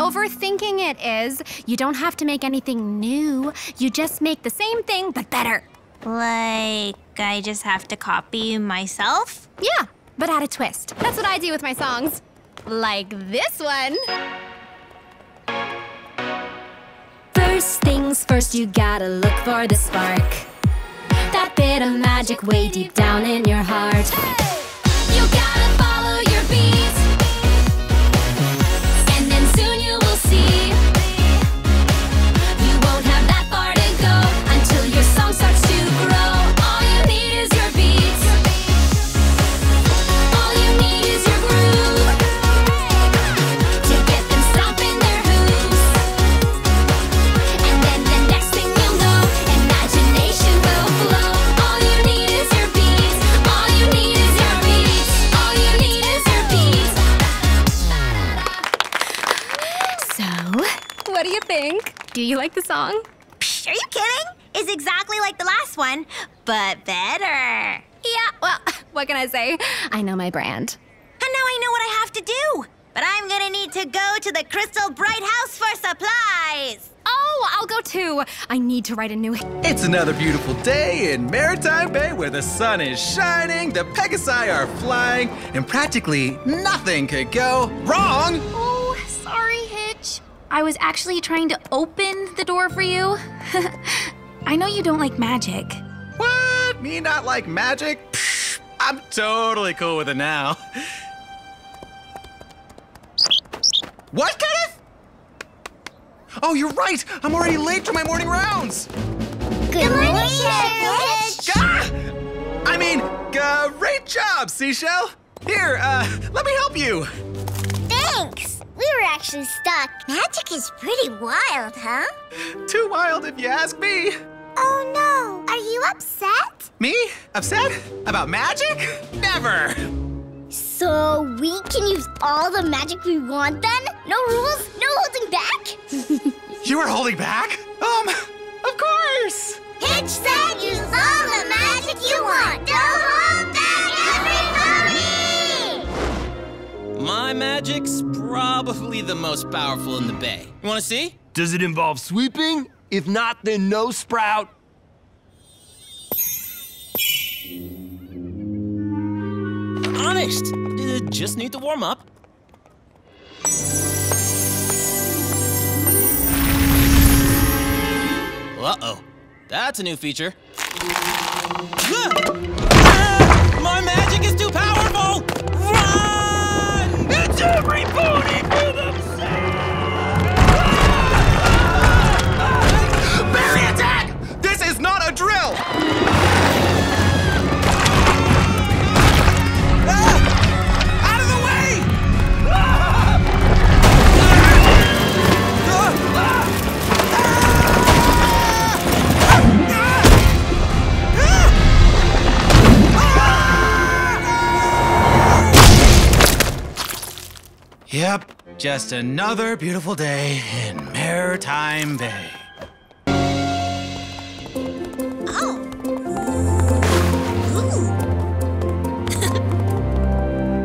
overthinking it is. You don't have to make anything new. You just make the same thing, but better. Like, I just have to copy myself? Yeah, but add a twist. That's what I do with my songs. Like this one. First things first, you gotta look for the spark. That bit of magic way deep down in your heart. What do you think? Do you like the song? Psh, are you kidding? It's exactly like the last one, but better. Yeah, well, what can I say? I know my brand. And now I know what I have to do. But I'm gonna need to go to the Crystal Bright House for supplies. Oh, I'll go too. I need to write a new. It's another beautiful day in Maretime Bay where the sun is shining, the Pegasi are flying, and practically nothing could go wrong. Sorry, Hitch. I was actually trying to open the door for you. I know you don't like magic. What? Me not like magic? Psh, I'm totally cool with it now. What, Kenneth? Oh, you're right. I'm already late for my morning rounds. Good morning, Hitch. Ah! I mean, great job, Seashell. Here, uh, let me help you. Thanks. We were actually stuck. Magic is pretty wild, huh? Too wild if you ask me. Oh no. Are you upset? Me? Upset? About magic? Never. So we can use all the magic we want then? No rules? No holding back? You were holding back? Um, of course. Hitch said use all the magic you want. Don't My magic's probably the most powerful in the bay. You wanna see? Does it involve sweeping? If not, then no sprout. Honest. Uh, just need to warm up. Uh-oh. That's a new feature. Ah! Everybody for Berry attack! This is not a drill! Just another beautiful day in Maretime Bay. Oh!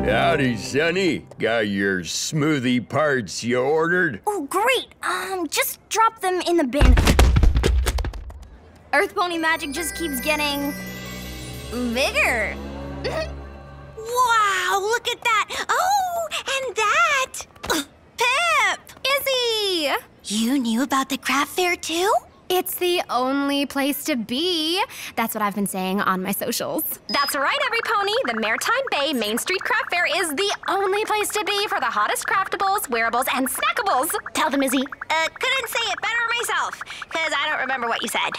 Howdy, Sunny. Got your smoothie parts you ordered? Oh, great. Um, just drop them in the bin. Earth Pony magic just keeps getting bigger. Wow, look at that. Oh, and that. Pipp! Izzy! You knew about the craft fair too? It's the only place to be. That's what I've been saying on my socials. That's right, every pony. The Maretime Bay Main Street Craft Fair is the only place to be for the hottest craftables, wearables, and snackables. Tell them, Izzy. Uh, couldn't say it better myself, because I don't remember what you said.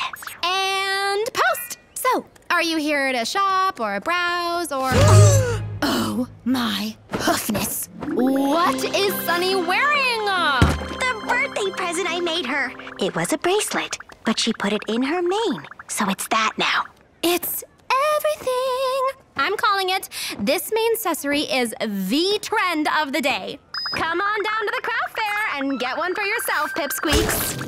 And post. So, are you here to shop or browse or. oh my hoofness. What is Sunny wearing? The birthday present I made her. It was a bracelet, but she put it in her mane, so it's that now. It's everything. I'm calling it. This mane accessory is the trend of the day. Come on down to the craft fair and get one for yourself, Pipsqueaks.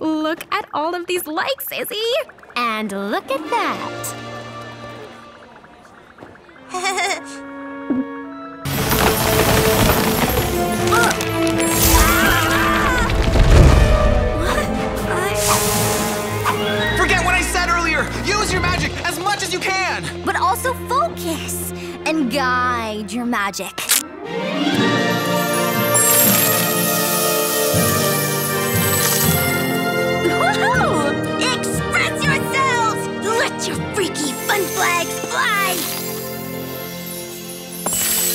Ooh. look at all of these likes, Izzy. And look at that. Forget what I said earlier! Use your magic as much as you can! But also focus and guide your magic. Woohoo! Express yourselves! Let your freaky fun flags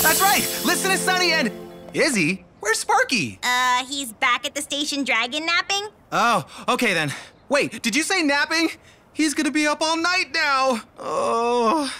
That's right! Listen to Sunny and. Izzy, where's Sparky? Uh, he's back at the station dragon napping? Oh, okay then. Wait, did you say napping? He's gonna be up all night now. Oh.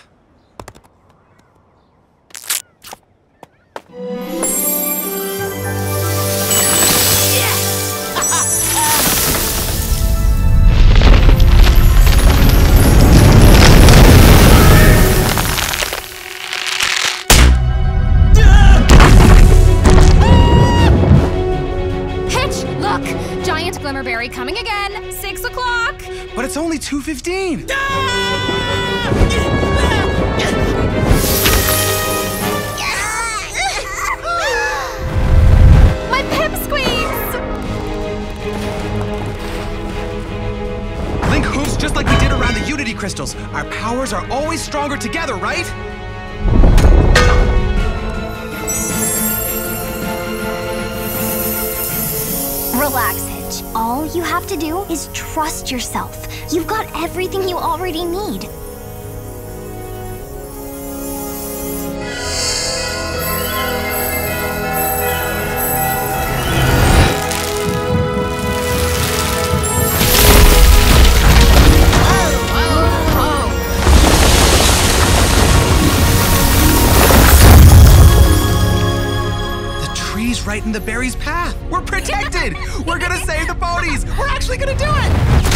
It's only 2.15. My pipsqueaks! Link hooves just like we did around the Unity crystals. Our powers are always stronger together, right? Relax, Hitch. All you have to do is trust yourself. You've got everything you already need. The tree's right in the berry's path. We're protected. We're gonna save the ponies. We're actually gonna do it.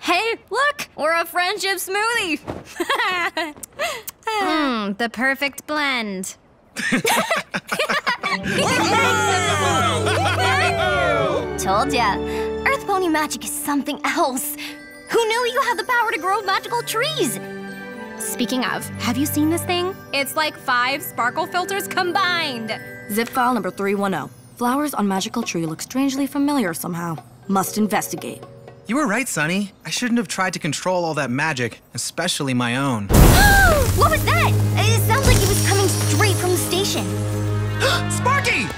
Hey, look! We're a friendship smoothie! Mmm, the perfect blend. Told ya. Earth Pony magic is something else. Who knew you had the power to grow magical trees? Speaking of, have you seen this thing? It's like five sparkle filters combined. Zip file number 310. Flowers on magical tree look strangely familiar somehow. Must investigate. You were right, Sunny. I shouldn't have tried to control all that magic, especially my own. what was that? It sounds like it was coming straight from the station. Sparky!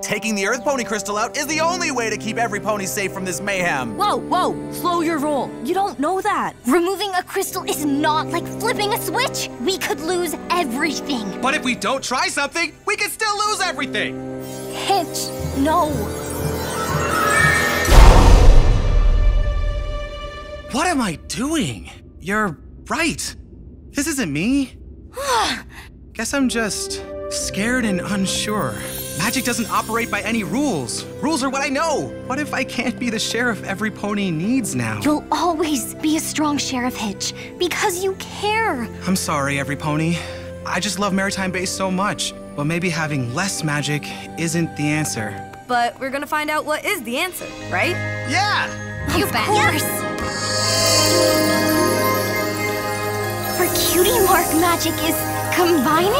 Taking the Earth Pony crystal out is the only way to keep every pony safe from this mayhem. Whoa, whoa, slow your roll. You don't know that. Removing a crystal is not like flipping a switch. We could lose everything. But if we don't try something, we can still lose everything. Hitch, no. What am I doing? You're right. This isn't me. Guess I'm just scared and unsure. Magic doesn't operate by any rules. Rules are what I know. What if I can't be the sheriff every pony needs now? You'll always be a strong Sheriff Hitch because you care. I'm sorry, every pony. I just love Maretime Bay's so much. But maybe having less magic isn't the answer. But we're gonna find out what is the answer, right? Yeah! You of bet. course. Her cutie mark magic is combining?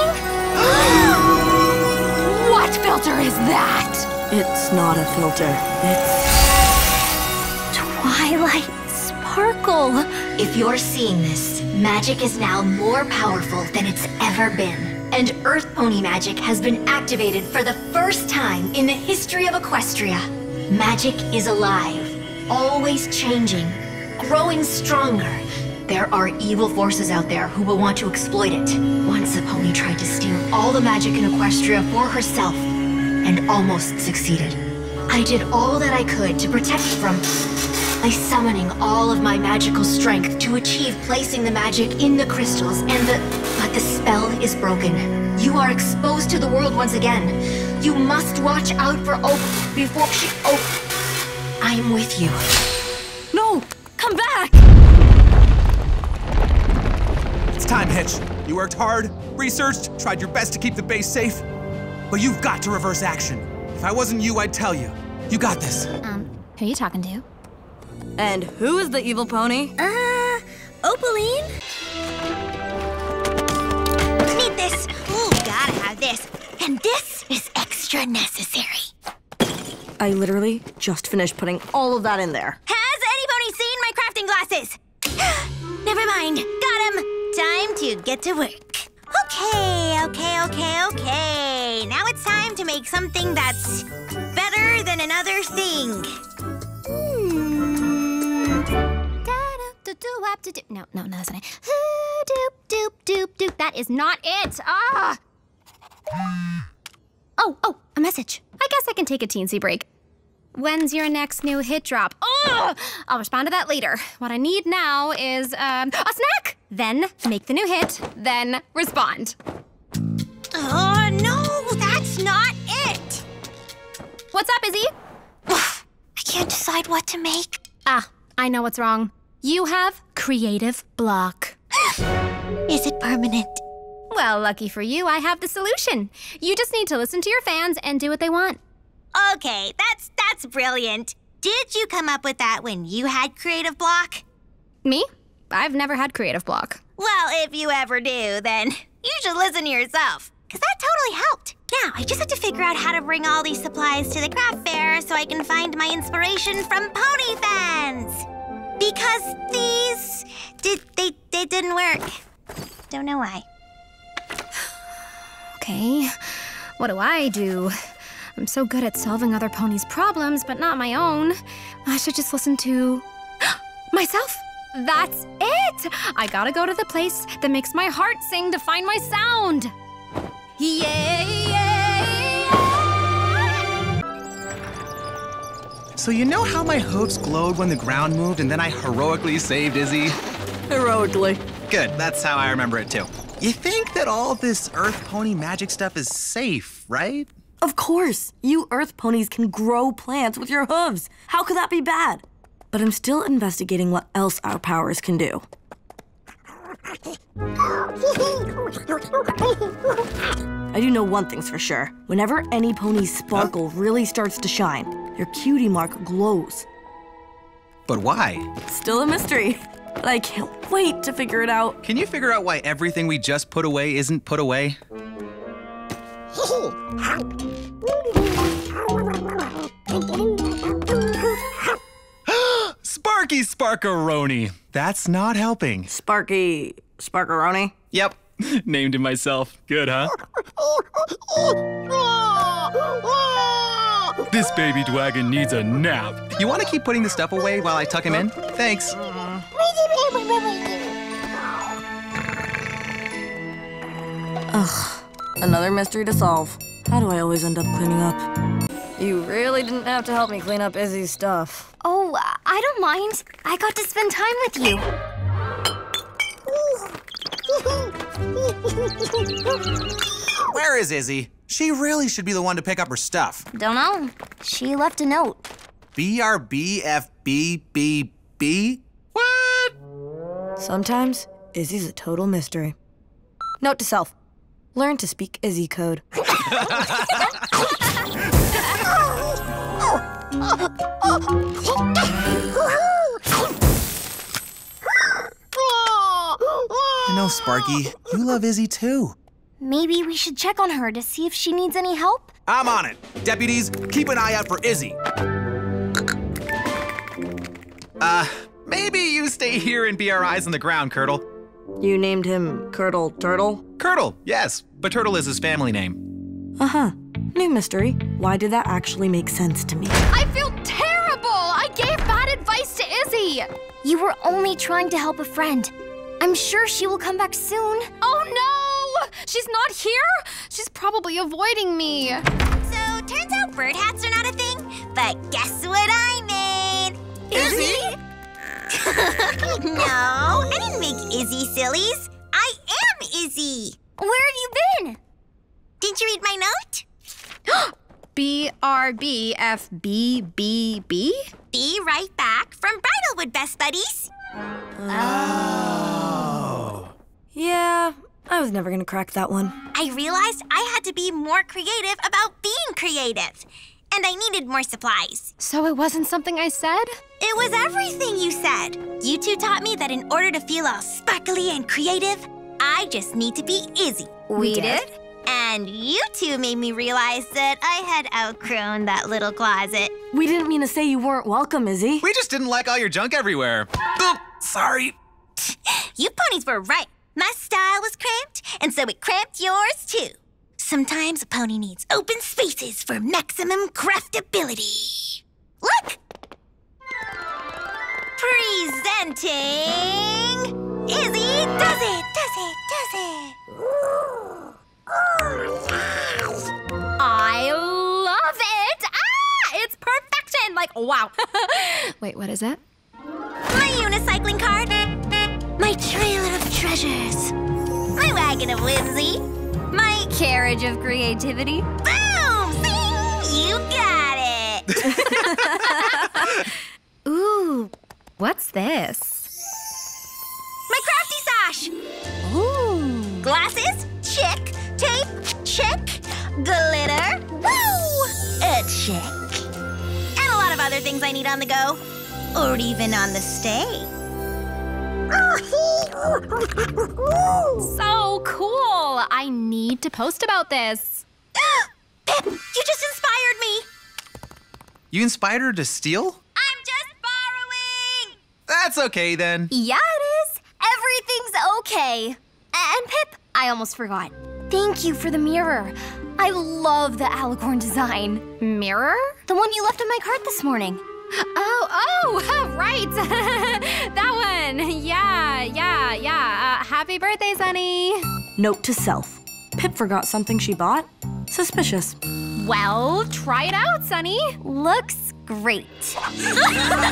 What filter is that? It's not a filter. It's. Twilight Sparkle. If you're seeing this, magic is now more powerful than it's ever been. And Earth Pony magic has been activated for the first time in the history of Equestria. Magic is alive, always changing, growing stronger. There are evil forces out there who will want to exploit it. Once a pony tried to steal all the magic in Equestria for herself and almost succeeded. I did all that I could to protect from by summoning all of my magical strength to achieve placing the magic in the crystals and the. But the spell is broken. You are exposed to the world once again. You must watch out for Oak before she. Oh. I'm with you. No! Come back! It's time, Hitch. You worked hard, researched, tried your best to keep the base safe. But you've got to reverse action. If I wasn't you, I'd tell you. You got this. Um, who are you talking to? And who is the evil pony? Uh, Opaline? Need this. Ooh, gotta have this. And this is extra necessary. I literally just finished putting all of that in there. Has anybody seen my crafting glasses? Never mind. Got 'em. Time to get to work. Okay, okay, okay, okay. Now it's time to make something that's better than another thing. Da-da-do-do-wap-do-do. No, no, no, that's not it. Doop, doop, doop, doop. That is not it. Ah. Oh, oh, a message. I guess I can take a teensy break. When's your next new hit drop? Oh, I'll respond to that later. What I need now is um, a snack. Then make the new hit. Then respond. Oh, no, that's not it. What's up, Izzy? I can't decide what to make. Ah, I know what's wrong. You have creative block. Is it permanent? Well, lucky for you, I have the solution. You just need to listen to your fans and do what they want. Okay, that's that's brilliant. Did you come up with that when you had creative block? Me? I've never had creative block. Well, if you ever do, then you should listen to yourself. Cause that totally helped. Now, I just have to figure out how to bring all these supplies to the craft fair so I can find my inspiration from pony fans. Because these did they they didn't work. Don't know why. Okay, what do I do? I'm so good at solving other ponies' problems, but not my own. I should just listen to myself. That's it! I gotta go to the place that makes my heart sing to find my sound. So you know how my hooves glowed when the ground moved and then I heroically saved Izzy? Heroically. Good, that's how I remember it too. You think that all this Earth Pony magic stuff is safe, right? Of course, you Earth ponies can grow plants with your hooves. How could that be bad? But I'm still investigating what else our powers can do. I do know one thing's for sure. Whenever any pony's sparkle really starts to shine, your cutie mark glows. But why? Still a mystery, but I can't wait to figure it out. Can you figure out why everything we just put away isn't put away? Sparky Sparkaroni! That's not helping. Sparky Sparkaroni? Yep, named him myself. Good, huh? This baby dwagon needs a nap. You want to keep putting the stuff away while I tuck him in? Thanks. Ugh, another mystery to solve. How do I always end up cleaning up? You really didn't have to help me clean up Izzy's stuff. Oh, I don't mind. I got to spend time with you. Where is Izzy? She really should be the one to pick up her stuff. Don't know. She left a note. BRBFBBB? What? Sometimes Izzy's a total mystery. Note to self learn to speak Izzy code. I know, Sparky. You love Izzy too. Maybe we should check on her to see if she needs any help. I'm on it. Deputies, keep an eye out for Izzy. Uh, maybe you stay here and be our eyes on the ground, Curdle. You named him Curdle Turtle? Curdle, yes, but Turtle is his family name. Uh huh. New mystery. Why did that actually make sense to me? I feel terrible! I gave bad advice to Izzy! You were only trying to help a friend. I'm sure she will come back soon. Oh no! She's not here? She's probably avoiding me. So, turns out bird hats are not a thing, but guess what I made? Izzy? no, I didn't make Izzy sillies. I am Izzy. Where have you been? Didn't you read my note? B R B F B B B? Be right back from Bridlewood, best buddies. Oh. Yeah, I was never gonna crack that one. I realized I had to be more creative about being creative. And I needed more supplies. So it wasn't something I said? It was everything you said. You two taught me that in order to feel all sparkly and creative, I just need to be Izzy. We did? And you two made me realize that I had outgrown that little closet. We didn't mean to say you weren't welcome, Izzy. We just didn't like all your junk everywhere. Oop, sorry. You ponies were right. My style was cramped, and so it cramped yours too. Sometimes a pony needs open spaces for maximum craftability. Look! Presenting Izzy Does It, Does It, Does It. I love it! Ah! It's perfection! Like, wow. Wait, what is it? My unicycling cart. My trailer of treasures. My wagon of whimsy. My Carriage of creativity. boom! See? You got it! Ooh, what's this? My crafty sash. Ooh. Glasses? Check. Tape? Check. Glitter? Woo! A check. And a lot of other things I need on the go. Or even on the stay. So cool! I need to post about this. Pipp, you just inspired me. You inspired her to steal? I'm just borrowing. That's okay then. Yeah, it is. Everything's okay. And Pipp, I almost forgot. Thank you for the mirror. I love the alicorn design. Mirror? The one you left in my cart this morning. Oh, oh, right. that one. Yeah, yeah, yeah. Uh, happy birthday, Sunny. Note to self. Pipp forgot something she bought. Suspicious. Well, try it out, Sunny. Looks great. this has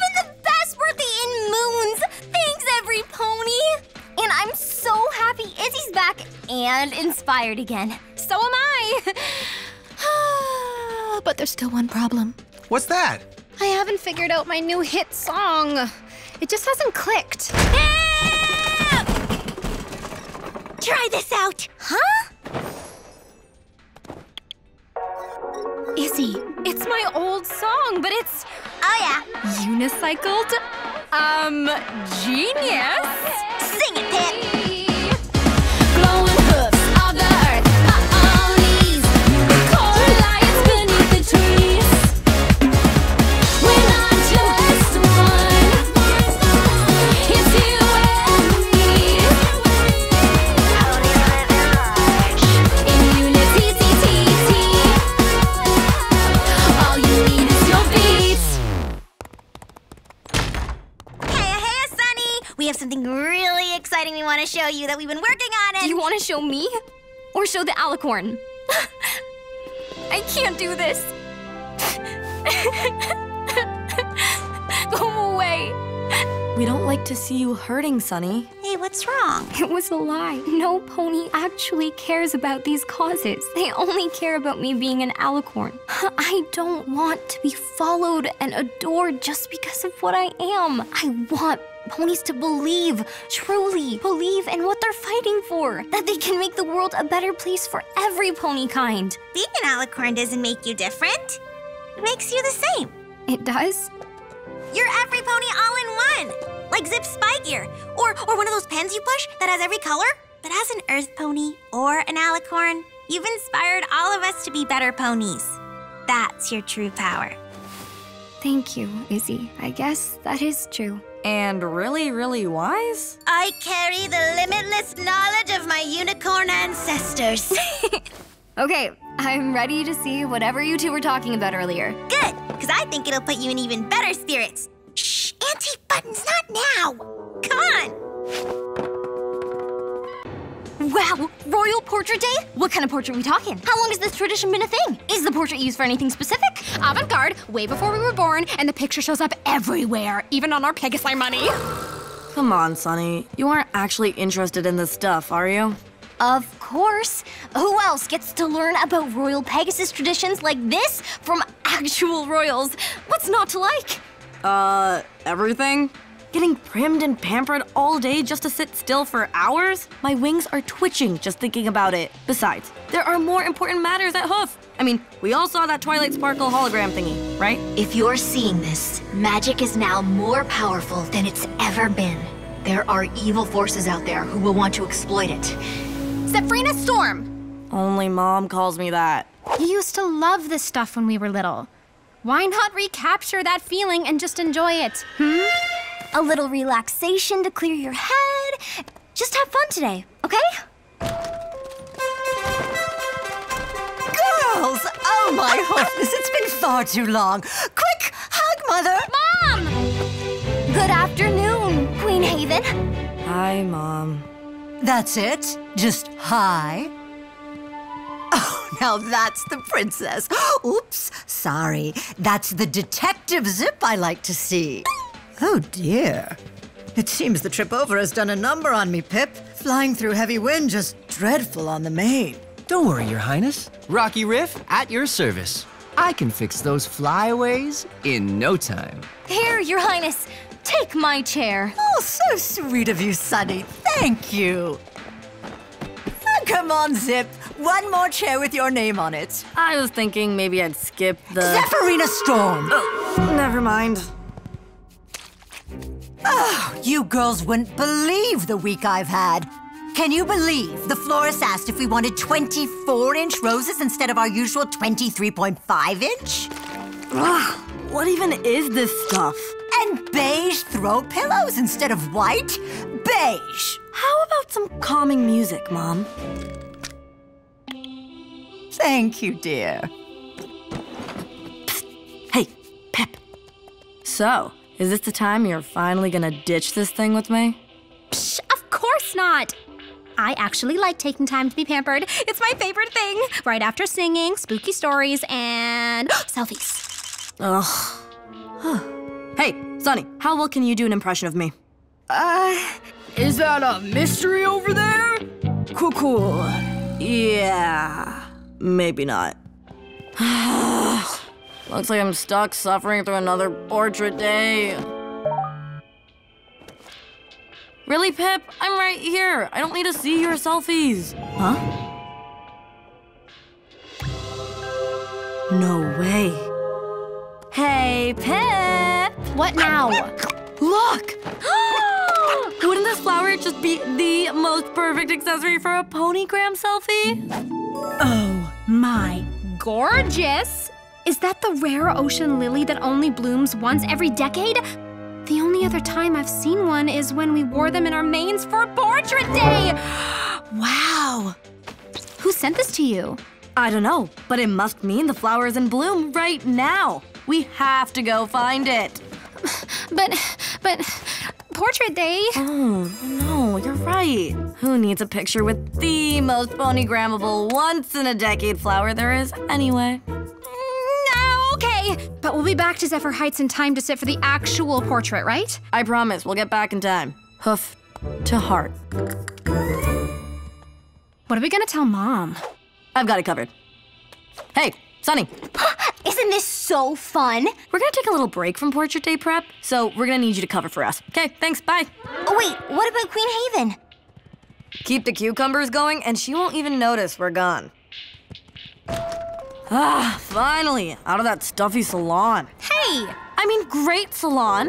been the best birthday in moons. Thanks, every pony. And I'm so happy Izzy's back and inspired again. So am I. but there's still one problem. What's that? I haven't figured out my new hit song. It just hasn't clicked. Try this out. Huh? Izzy, it's my old song, but it's Oh, yeah. unicycled. Um, genius. Sing it, Pipp. We have something really exciting we want to show you that we've been working on. And Do you want to show me? Or show the alicorn? I can't do this. Go away. We don't like to see you hurting, Sunny. Hey, what's wrong? It was a lie. No pony actually cares about these causes. They only care about me being an alicorn. I don't want to be followed and adored just because of what I am. I want ponies to believe, truly believe in what they're fighting for. That they can make the world a better place for every pony kind. Being an alicorn doesn't make you different. It makes you the same. It does? You're every pony all in one. Like Zipp Spy Gear. Or, or one of those pens you push that has every color. But as an earth pony or an alicorn, you've inspired all of us to be better ponies. That's your true power. Thank you, Izzy. I guess that is true. And really, really wise? I carry the limitless knowledge of my unicorn ancestors. Okay, I'm ready to see whatever you two were talking about earlier. Good, because I think it'll put you in even better spirits. Shh, Auntie Button's not now. Come on. Wow, Royal Portrait Day? What kind of portrait are we talking? How long has this tradition been a thing? Is the portrait used for anything specific? Avant garde, way before we were born, and the picture shows up everywhere, even on our Pegasus money. Come on, Sunny. You aren't actually interested in this stuff, are you? Of course. Who else gets to learn about Royal Pegasus traditions like this from actual royals? What's not to like? Uh, everything? Getting primmed and pampered all day just to sit still for hours? My wings are twitching just thinking about it. Besides, there are more important matters at Hoof. I mean, we all saw that Twilight Sparkle hologram thingy, right? If you're seeing this, magic is now more powerful than it's ever been. There are evil forces out there who will want to exploit it. Zephyrina Storm! Only mom calls me that. You used to love this stuff when we were little. Why not recapture that feeling and just enjoy it? Hmm? A little relaxation to clear your head. Just have fun today, okay? Girls! Oh my goodness, it's been far too long. Quick, hug, Mother! Mom! Good afternoon, Queen Haven. Hi, mom. That's it? Just hi? Oh, now that's the princess. Oops, sorry. That's the detective Zipp I like to see. Oh dear. It seems the trip over has done a number on me, Pipp. Flying through heavy wind just dreadful on the mane. Don't worry, Your Highness. Rocky Riff at your service. I can fix those flyaways in no time. Here, Your Highness. Take my chair. Oh, so sweet of you, Sunny. Thank you. Oh, come on, Zipp. One more chair with your name on it. I was thinking maybe I'd skip the. Zephyrina Storm! Oh, Never mind. Oh, you girls wouldn't believe the week I've had. Can you believe the florist asked if we wanted 24 inch roses instead of our usual 23.5 inch? Ugh, what even is this stuff? And beige throw pillows instead of white? Beige! How about some calming music, Mom? Thank you, dear. Hey, Pipp. So, is this the time you're finally gonna ditch this thing with me? Psh, of course not! I actually like taking time to be pampered. It's my favorite thing. Right after singing, spooky stories, and selfies. Ugh. hey, Sunny, how well can you do an impression of me? Uh, is that a mystery over there? Cool, cool. Yeah, maybe not. Looks like I'm stuck suffering through another portrait day. Really, Pipp? I'm right here. I don't need to see your selfies. Huh? No way. Hey, Pipp! What now? Look! Wouldn't this flower just be the most perfect accessory for a ponygram selfie? Oh my gorgeous! Is that the rare ocean lily that only blooms once every decade? The only other time I've seen one is when we wore them in our manes for Portrait Day! wow! Who sent this to you? I don't know, but it must mean the flower is in bloom right now. We have to go find it. But, but, Portrait Day? Oh, no, you're right. Who needs a picture with the most ponygrammable once in a decade flower there is anyway? No, okay. But we'll be back to Zephyr Heights in time to sit for the actual portrait, right? I promise, we'll get back in time. Hoof to heart. What are we gonna tell Mom? I've got it covered. Hey, Sunny, Isn't this so fun? we're gonna take a little break from Portrait Day prep, so we're gonna need you to cover for us. Okay, thanks, bye. Oh, wait, what about Queen Haven? Keep the cucumbers going, and she won't even notice we're gone. Ah, finally, out of that stuffy salon. Hey! I mean, great salon.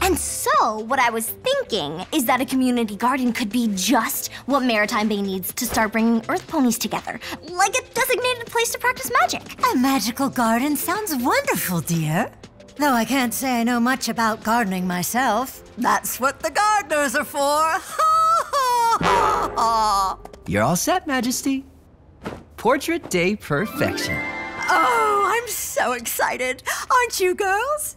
And so, what I was thinking is that a community garden could be just what Maretime Bay needs to start bringing Earth ponies together, like a designated place to practice magic. A magical garden sounds wonderful, dear. Though I can't say I know much about gardening myself. That's what the gardeners are for. You're all set, Majesty. Portrait Day perfection. Oh, I'm so excited. Aren't you girls?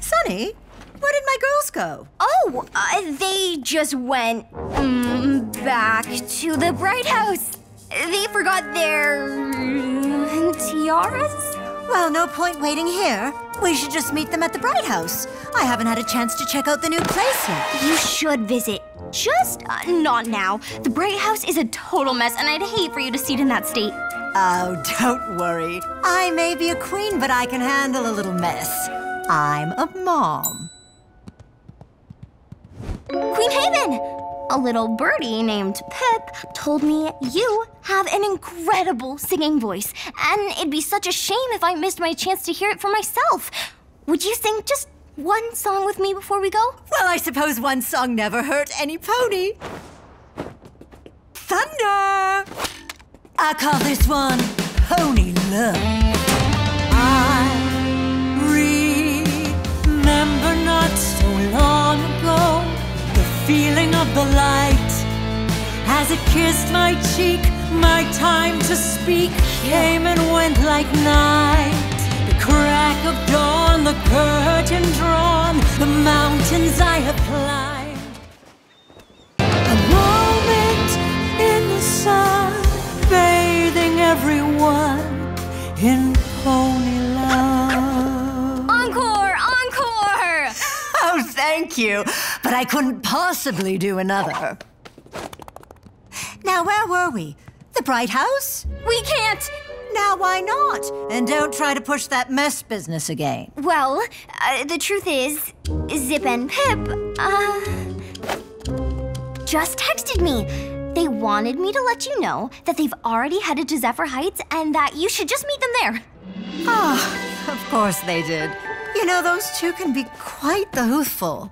Sunny, where did my girls go? Oh, uh, they just went mm, back to the Bright House. They forgot their mm, tiaras. Well, no point waiting here. We should just meet them at the Bright House. I haven't had a chance to check out the new place yet. You should visit. Just uh, not now. The Bright House is a total mess, and I'd hate for you to see it in that state. Oh, don't worry. I may be a queen, but I can handle a little mess. I'm a mom. Queen Haven! A little birdie named Pipp told me you have an incredible singing voice, and it'd be such a shame if I missed my chance to hear it for myself. Would you sing just one song with me before we go? Well, I suppose one song never hurt any pony. Thunder! I call this one Pony Love. I remember not so long ago feeling of the light as it kissed my cheek. My time to speak came and went like night. The crack of dawn, the curtain drawn, the mountains I have climbed. A moment in the sun, bathing everyone in pony thank you. But I couldn't possibly do another. Now, where were we? The Bright House? We can't! Now, why not? And don't try to push that mess business again. Well, uh, the truth is, Zipp and Pipp, uh, just texted me. They wanted me to let you know that they've already headed to Zephyr Heights and that you should just meet them there. Ah, of course they did. You know, those two can be quite the hoofful.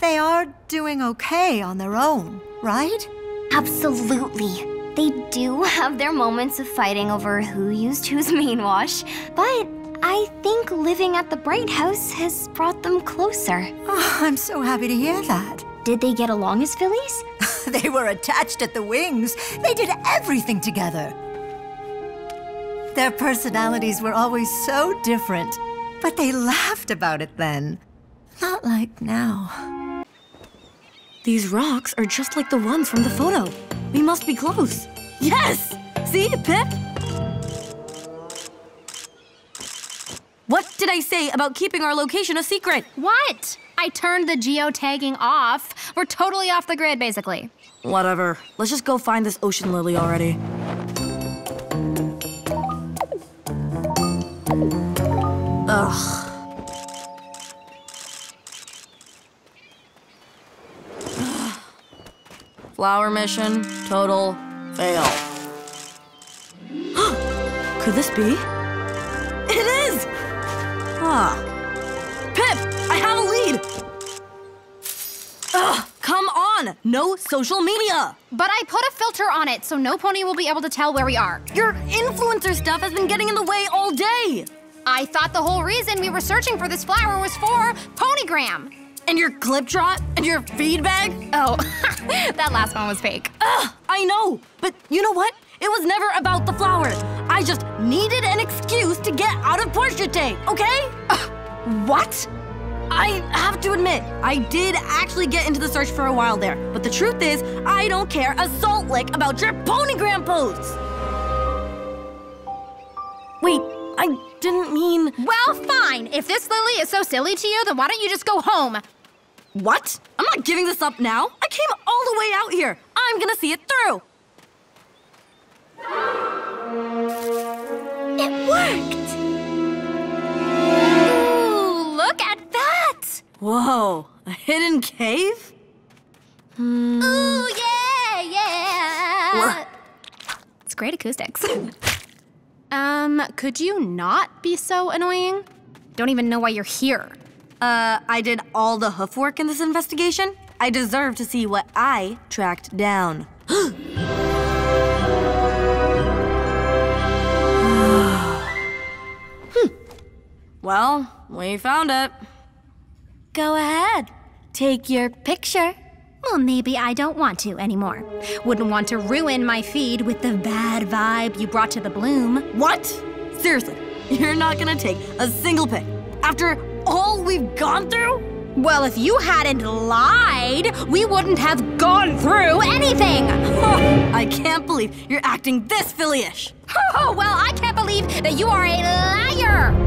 They are doing okay on their own, right? Absolutely. They do have their moments of fighting over who used whose mane wash, but I think living at the Bright House has brought them closer. Oh, I'm so happy to hear that. Did they get along as fillies? they were attached at the wings. They did everything together. Their personalities were always so different, but they laughed about it then. Not like now. These rocks are just like the ones from the photo. We must be close. Yes! See, Pipp? What did I say about keeping our location a secret? What? I turned the geotagging off. We're totally off the grid, basically. Whatever. Let's just go find this ocean lily already. Ugh. Flower mission, total fail. Could this be? It is! Ah. Pipp, I have a lead! Ugh, come on! No social media! But I put a filter on it, so no pony will be able to tell where we are. Your influencer stuff has been getting in the way all day! I thought the whole reason we were searching for this flower was for Ponygram. And your clip trot? And your feedback? Oh, that last one was fake. Ugh, I know! But you know what? It was never about the flower. I just needed an excuse to get out of portrait day, okay? what? I have to admit, I did actually get into the search for a while there. But the truth is, I don't care a salt lick about your ponygram posts. Wait, I didn't mean. Well, fine. If this lily is so silly to you, then why don't you just go home? What? I'm not giving this up now. I came all the way out here. I'm gonna see it through. It worked! Ooh, look at that! Whoa, a hidden cave? Hmm. Ooh, yeah, yeah. It's great acoustics. um, could you not be so annoying? Don't even know why you're here. Uh, I did all the hoof work in this investigation. I deserve to see what I tracked down. hmm. Well, we found it. Go ahead. Take your picture. Well, maybe I don't want to anymore. Wouldn't want to ruin my feed with the bad vibe you brought to the bloom. What? Seriously, you're not gonna take a single pic after all we've gone through? Well, if you hadn't lied, we wouldn't have gone through anything! I can't believe you're acting this filly-ish. Oh, well, I can't believe that you are a liar!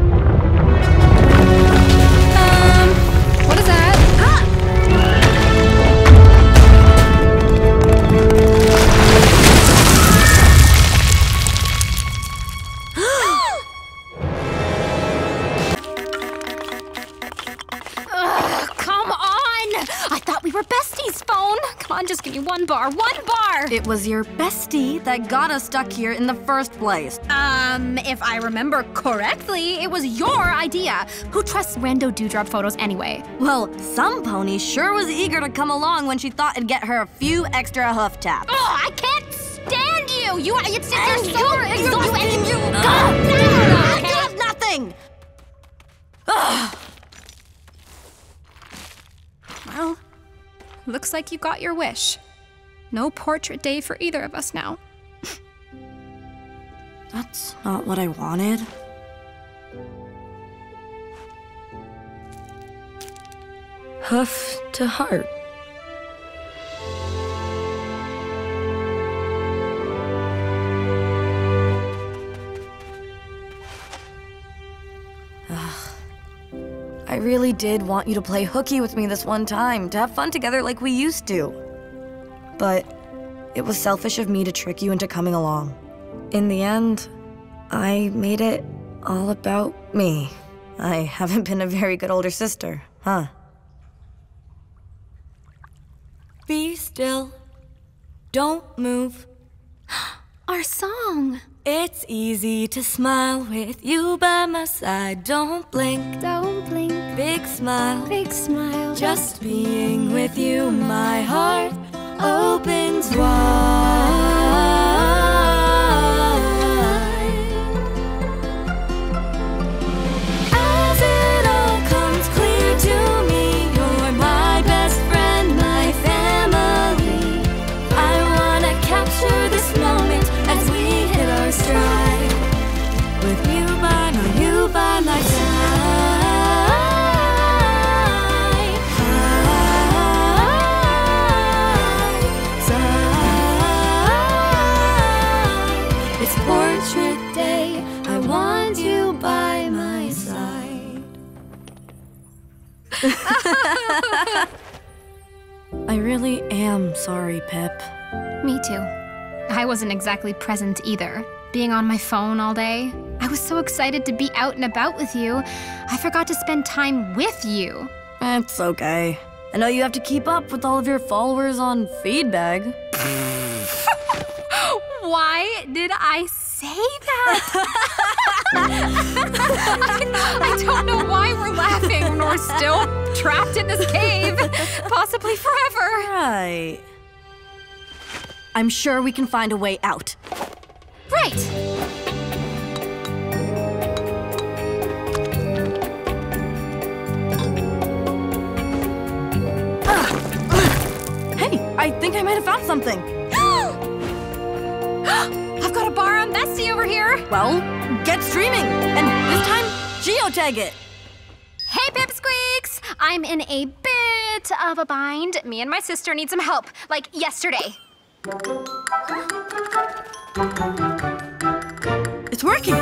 Come on, just give me one bar, one bar! It was your bestie that got us stuck here in the first place. Um, if I remember correctly, it was your idea. Who trusts rando dewdrop photos anyway? Well, some pony sure was eager to come along when she thought it'd get her a few extra hoof taps. Oh, I can't stand you! You, it's just And you're so you're exhausting. You, God, no, I got nothing! Well, looks like you got your wish. No portrait day for either of us now. That's not what I wanted. Hoof to heart. Really did want you to play hooky with me this one time, to have fun together like we used to. But it was selfish of me to trick you into coming along. In the end, I made it all about me. I haven't been a very good older sister, huh? Be still. Don't move. Our song. It's easy to smile with you by my side. Don't blink. Don't blink. Big smile. Big smile. Just being with you, my heart opens wide. Sorry, Pipp. Me too. I wasn't exactly present either. Being on my phone all day. I was so excited to be out and about with you. I forgot to spend time with you. It's okay. I know you have to keep up with all of your followers on Feedbag. Why did I say that? I, I don't know why we're laughing when we're still trapped in this cave, possibly forever. Right. I'm sure we can find a way out. Right. Hey, I think I might have found something. I've got a bar on Bestie over here. Well, get streaming, and this time, geotag it. Hey, Pipsqueaks! I'm in a bit of a bind. Me and my sister need some help, like yesterday. It's working.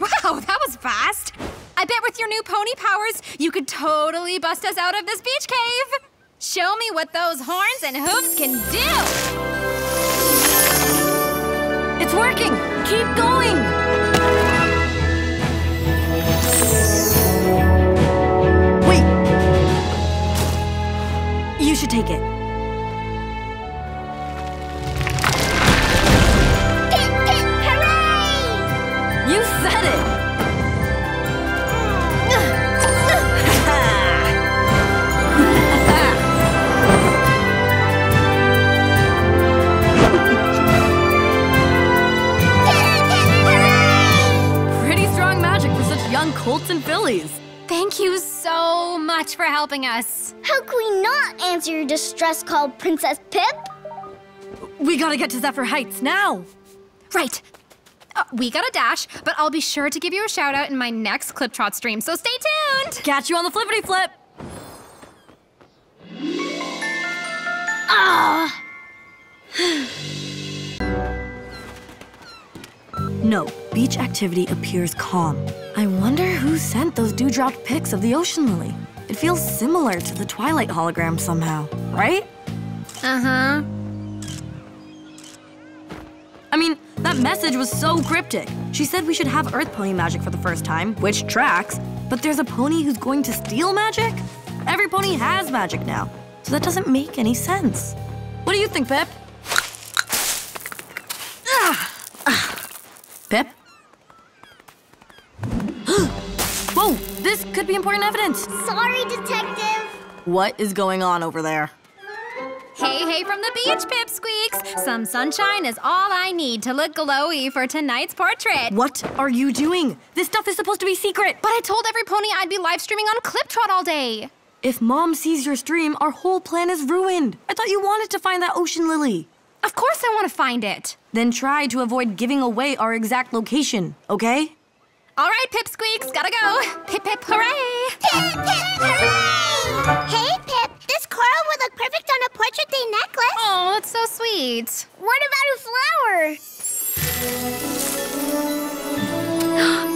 Wow, that was fast. I bet with your new pony powers, you could totally bust us out of this beach cave. Show me what those horns and hooves can do. It's working. Keep going. Wait. You should take it. For helping us. How can we not answer your distress call, Princess Pipp? We gotta get to Zephyr Heights now. Right. Uh, we got a dash, but I'll be sure to give you a shout out in my next ClipTrot stream, so stay tuned. Catch you on the flippity flip. Ah! No, beach activity appears calm. I wonder who sent those dewdrop pics of the ocean lily. It feels similar to the Twilight hologram somehow, right? Uh huh. I mean, that message was so cryptic. She said we should have Earth Pony magic for the first time, which tracks, but there's a pony who's going to steal magic? Every pony has magic now, so that doesn't make any sense. What do you think, Pipp? Ah. Ah. Pipp? This could be important evidence. Sorry, detective. What is going on over there? Hey, hey from the beach, Pipsqueaks! Some sunshine is all I need to look glowy for tonight's portrait. What are you doing? This stuff is supposed to be secret. But I told every pony I'd be live streaming on ClipTrot all day. If Mom sees your stream, our whole plan is ruined. I thought you wanted to find that ocean lily. Of course I want to find it. Then try to avoid giving away our exact location, okay? All right, Pipsqueaks, gotta go. Pip, pip, hooray! Pip, pip, hooray! Hey, Pipp, this coral would look perfect on a portrait day necklace. Oh, that's so sweet. What about a flower?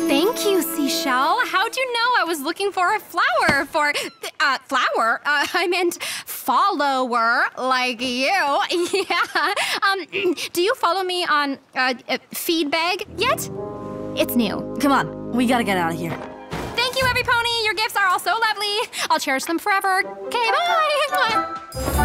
Thank you, Seashell. How'd you know I was looking for a flower? For, uh, flower? Uh, I meant follower, like you. yeah. Um, do you follow me on uh, uh, Feedbag yet? It's new. Come on, we gotta get out of here. Thank you, every pony. Your gifts are all so lovely. I'll cherish them forever. Okay, bye.